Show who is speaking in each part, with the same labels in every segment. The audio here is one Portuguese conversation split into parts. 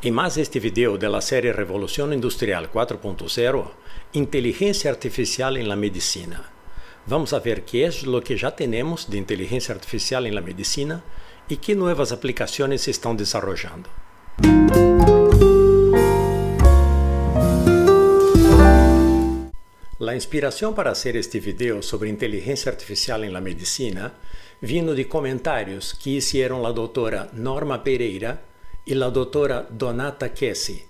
Speaker 1: Em mais este vídeo da série Revolução Industrial 4.0, Inteligência Artificial em la Medicina. Vamos ver que é o que já temos de inteligência artificial em la medicina e que novas aplicações se estão desenvolvendo. A inspiração para fazer este vídeo sobre inteligência artificial em la medicina vino de comentários que fizeram a doutora Norma Pereira e a doutora Donata Kessi.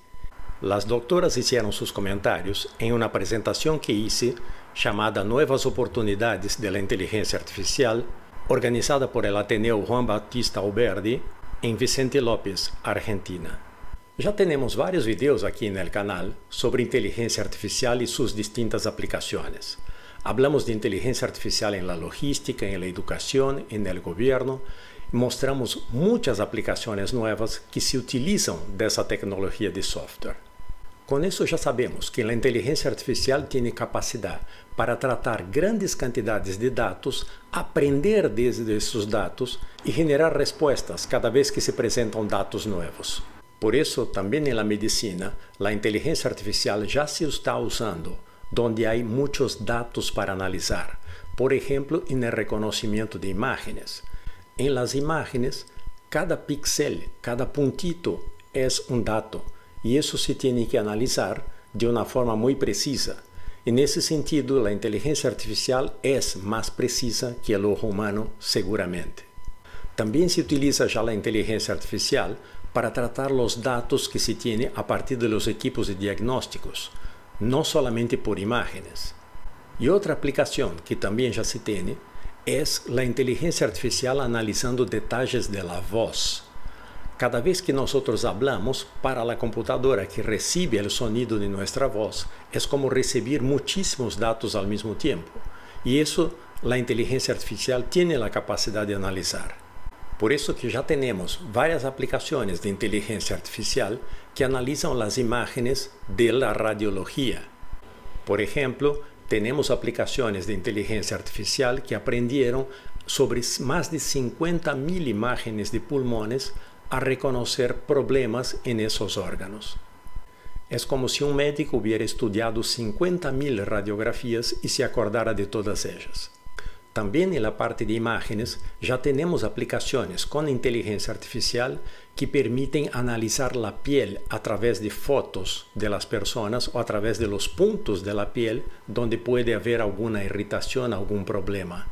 Speaker 1: As doutoras fizeram seus comentários em uma apresentação que hice chamada Novas Oportunidades de la Inteligência Artificial, organizada por el Ateneu Juan Bautista Alberdi em Vicente López, Argentina. Já temos vários vídeos aqui no canal sobre inteligência artificial e suas distintas aplicações. Hablamos de inteligência artificial em la logística, em la educação, em el mostramos muitas aplicações novas que se utilizam dessa tecnologia de software. Com isso já sabemos que a inteligência artificial tem capacidade para tratar grandes quantidades de dados, aprender desde esses dados e generar respostas cada vez que se apresentam dados novos. Por isso, também na medicina, a inteligência artificial já se está usando, onde há muitos dados para analisar, por exemplo, no reconhecimento de imagens. Em las imágenes, cada pixel, cada puntito é um dado e isso se tem que analisar de uma forma muito precisa. E nesse sentido, a inteligência artificial é mais precisa que o ojo humano, seguramente. Também se utiliza já a inteligência artificial para tratar os dados que se tem a partir dos equipos de diagnósticos, não somente por imagens. E outra aplicação que também já se tem é a inteligência artificial analisando detalhes de la voz. Cada vez que nós hablamos para a computadora que recebe o sonido de nossa voz, é como receber muitíssimos dados ao mesmo tempo. E isso a inteligência artificial tem a capacidade de analisar. Por isso que já temos várias aplicações de inteligência artificial que analisam as imagens da radiologia. Por exemplo, temos aplicações de inteligência artificial que aprenderam sobre mais de 50 mil imagens de pulmões a reconhecer problemas em esses órgãos. É como se um médico hubiera estudado 50 mil radiografias e se acordara de todas elas. Também na parte de imagens já temos aplicações com inteligência artificial que permitem analisar a piel através de fotos de las personas ou através de los puntos de la piel donde puede haber alguma irritação, algum problema.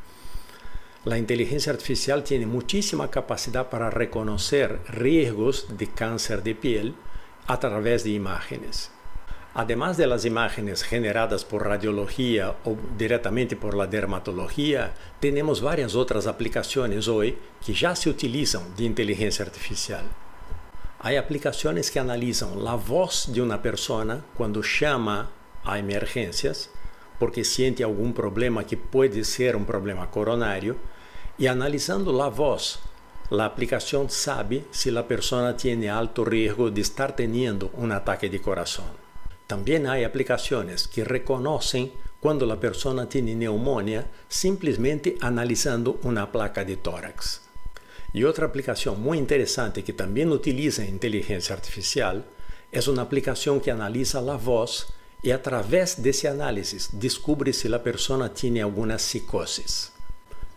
Speaker 1: A inteligência artificial tem muitíssima capacidade para reconhecer riscos de câncer de piel através de imagens. Además de las imágenes generadas por radiología o directamente por la dermatología, tenemos varias otras aplicaciones hoy que ya se utilizan de inteligencia artificial. Hay aplicaciones que analizan la voz de una persona cuando llama a emergencias porque siente algún problema que puede ser un problema coronario y analizando la voz la aplicación sabe si la persona tiene alto riesgo de estar teniendo un ataque de corazón. Também há aplicações que reconhecem quando a pessoa tem pneumonia simplesmente analisando uma placa de tórax. E outra aplicação muito interessante que também utiliza inteligência artificial é uma aplicação que analisa a voz e, através desse análise, descobre se a pessoa tem alguma psicose.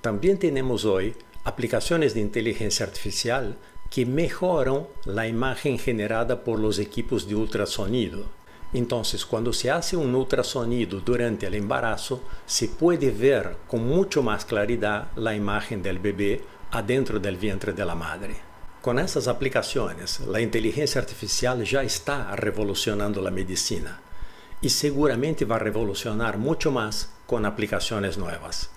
Speaker 1: Também temos hoje aplicações de inteligência artificial que melhoram a imagem generada por los equipos de ultrassonido. Então, quando se hace um ultrasonido durante o embarazo, se pode ver com muito mais claridade a imagem do bebê adentro do vientre da madre. Com essas aplicações, a inteligência artificial já está revolucionando a medicina e seguramente vai revolucionar muito mais com aplicações novas.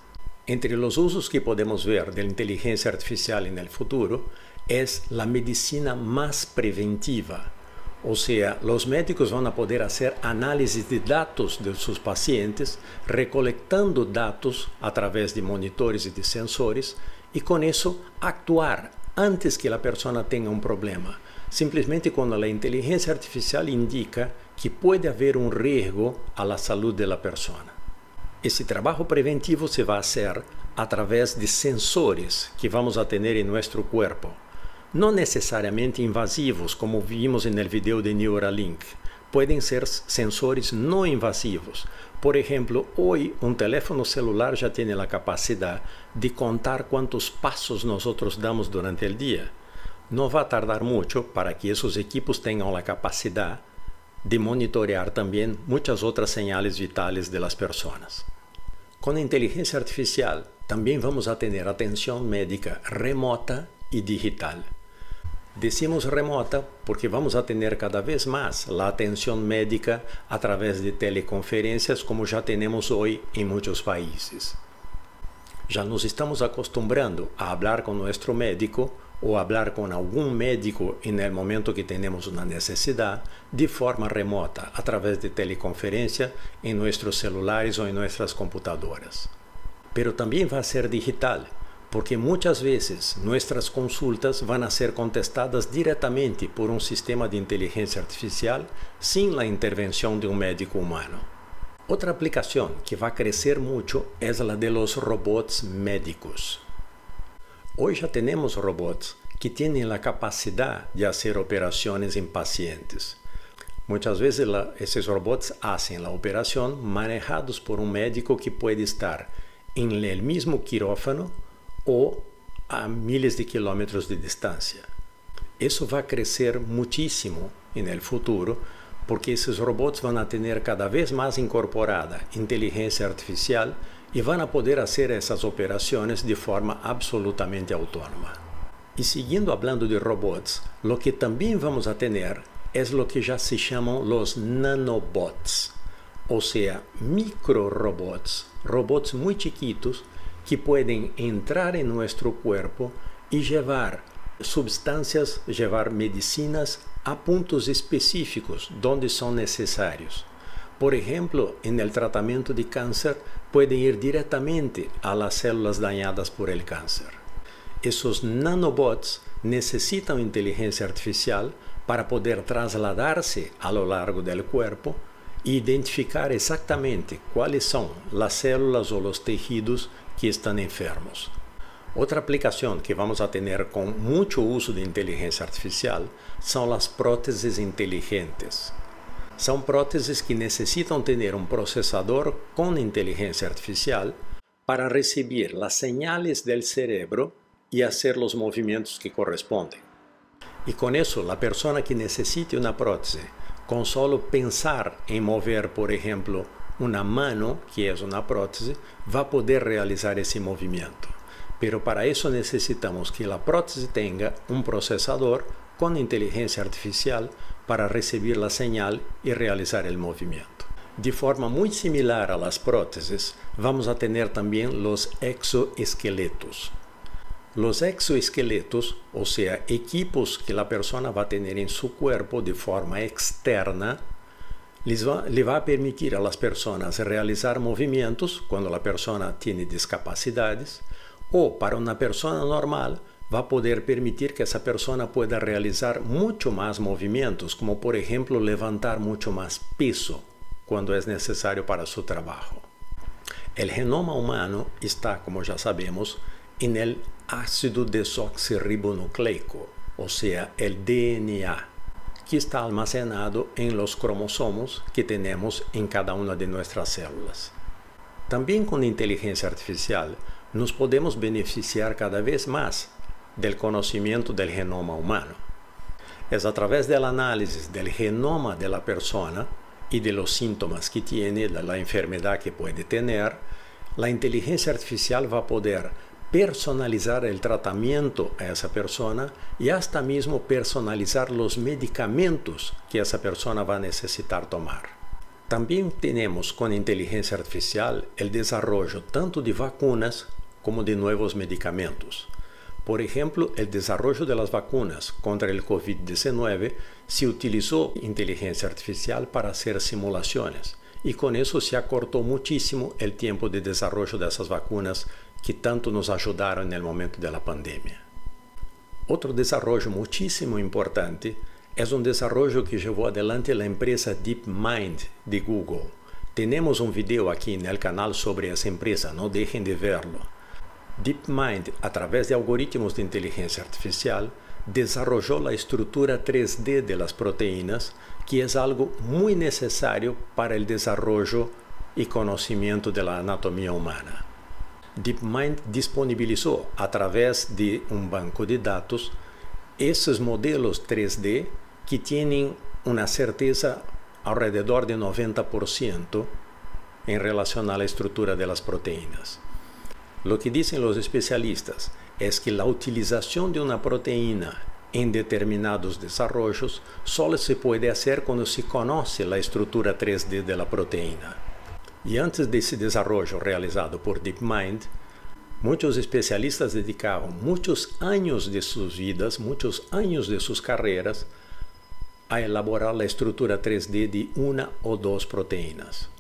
Speaker 1: Entre os usos que podemos ver da inteligência artificial no futuro é a medicina mais preventiva ou seja, os médicos vão poder fazer análise de dados de seus pacientes, recolectando dados através de monitores e de sensores, e com isso actuar antes que a pessoa tenha um problema. Simplesmente quando a inteligência artificial indica que pode haver um risco à saúde da pessoa. Esse trabalho preventivo se vai fazer através de sensores que vamos a ter em nosso corpo não necessariamente invasivos, como vimos no vídeo de Neuralink. Podem ser sensores não invasivos. Por exemplo, hoje um telefone celular já tem a capacidade de contar quantos passos nós damos durante o dia. Não vai tardar muito para que esses equipos tenham a capacidade de monitorear também muitas outras señales vitais das pessoas. Com inteligência artificial, também vamos a ter atenção médica remota e digital. Decimos remota porque vamos a ter cada vez mais a atenção médica a través de teleconferências como já temos hoje em muitos países. Já nos estamos acostumbrando a falar com nosso médico ou falar com algum médico no momento que temos uma necessidade de forma remota, através de teleconferência em nossos celulares ou em nossas computadoras. Pero também vai ser digital porque muitas vezes nossas consultas vão ser contestadas diretamente por um sistema de inteligência artificial sem a intervenção de um médico humano. Outra aplicação que vai crescer muito é a de los robots médicos. Hoje já temos robots que têm a capacidade de fazer operações em pacientes. Muitas vezes esses robots fazem a operação manejados por um médico que pode estar em el mesmo quirófano ou a milhares de quilômetros de distância. Isso vai crescer muitíssimo no futuro, porque esses robôs vão ter cada vez mais incorporada inteligência artificial e vão poder fazer essas operações de forma absolutamente autônoma. E seguindo falando de robôs, o que também vamos a ter é o que já se chamam os nanobots, ou seja, microrobots, robots muito chiquitos que podem entrar em nosso corpo e levar substâncias, levar medicinas a pontos específicos onde são necessários. Por exemplo, no tratamento de câncer, podem ir diretamente a las células dañadas por el câncer. Esses nanobots necessitam inteligência artificial para poder trasladar-se a lo largo do corpo e identificar exatamente quais são as células ou os tecidos que estão enfermos. Outra aplicação que vamos a ter com muito uso de inteligência artificial são as próteses inteligentes. São próteses que necessitam ter um processador com inteligência artificial para receber as señales do cérebro e fazer os movimentos que correspondem. E com isso, a pessoa que necessite uma prótese, com solo pensar em mover, por exemplo, uma mano, que é uma prótese, vai poder realizar esse movimento. Pero para isso necessitamos que a prótese tenha um processador com inteligência artificial para receber a señal e realizar o movimento. De forma muito similar a las próteses, vamos a ter também os exoesqueletos. Los exoesqueletos, ou seja, equipos que a pessoa vai ter em seu corpo de forma externa, le va a permitir a las realizar movimientos cuando la persona tiene discapacidades o para una persona normal va a poder permitir que esa persona pueda realizar mucho más movimientos, como por ejemplo levantar mucho más peso cuando es necesario para su trabajo. El genoma humano está, como ya sabemos, en el ácido desoxirribonucleico, o sea, el DNA que está almacenado em los cromosomos que temos em cada uma de nossas células. Também com inteligência artificial, nos podemos beneficiar cada vez mais do conhecimento do genoma humano. É através da análise do genoma da pessoa e de los síntomas que tiene, da enfermidade que pode ter, a inteligência artificial vai poder personalizar el tratamiento a esa persona y hasta mismo personalizar los medicamentos que esa persona va a necesitar tomar. También tenemos con inteligencia artificial el desarrollo tanto de vacunas como de nuevos medicamentos. Por ejemplo, el desarrollo de las vacunas contra el COVID-19 se utilizó inteligencia artificial para hacer simulaciones y con eso se acortó muchísimo el tiempo de desarrollo de esas vacunas que tanto nos ajudaram no momento da pandemia. Outro desenvolvimento muitíssimo importante é um desenvolvimento que levou adelante a empresa DeepMind de Google. Temos um vídeo aqui no canal sobre essa empresa, não deixem de verlo. DeepMind, através de algoritmos de inteligência artificial, desarrolló la estructura 3D de las proteínas, que es algo muy necesario para el desarrollo y conocimiento de la anatomía humana. DeepMind disponibilizó a través de un banco de datos esses modelos 3D que tienen una certeza alrededor de 90% en relación a la estructura de las proteínas. Lo que dicen los especialistas es que la utilización de una proteína en determinados desarrollos solo se puede hacer cuando se conoce la estructura 3D de la proteína. Y antes de ese desarrollo realizado por DeepMind, muchos especialistas dedicaron muchos años de sus vidas, muchos años de sus carreras a elaborar la estructura 3D de una o dos proteínas.